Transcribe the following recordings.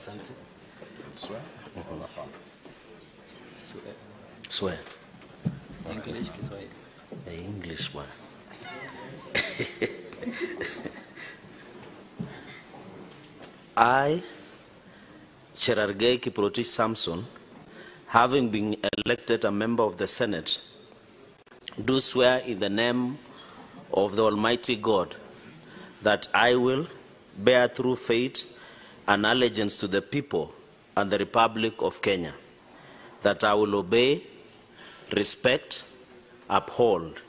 Asante. Swear. Swear. Swear. Okay. English swear. Hey, English bwana. I Cherargei Kiprotich Samson, having been elected a member of the Senate, do swear in the name of the Almighty God that I will bear through faith and allegiance to the people and the Republic of Kenya, that I will obey, respect, uphold,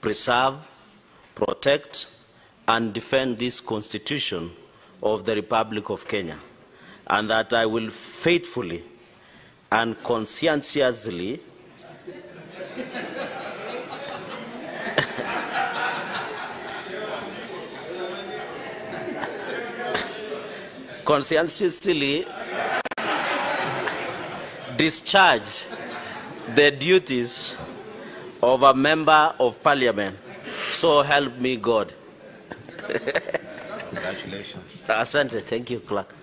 preserve, protect, and defend this Constitution of the Republic of Kenya, and that I will faithfully and conscientiously conscientiously discharge the duties of a member of parliament. So help me God. Congratulations. Asante, thank you, clerk.